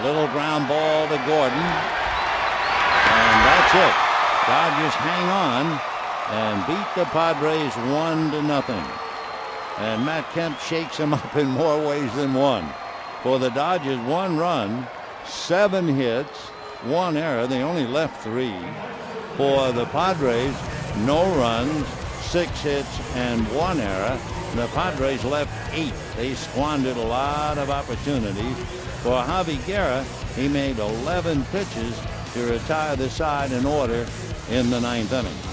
Little ground ball to Gordon. And that's it. Dodgers hang on and beat the Padres one to nothing. And Matt Kemp shakes them up in more ways than one. For the Dodgers, one run, seven hits, one error. They only left three. For the Padres, no runs, six hits, and one error. The Padres left eight. They squandered a lot of opportunities. For Javy Guerra, he made 11 pitches to retire the side in order in the ninth inning.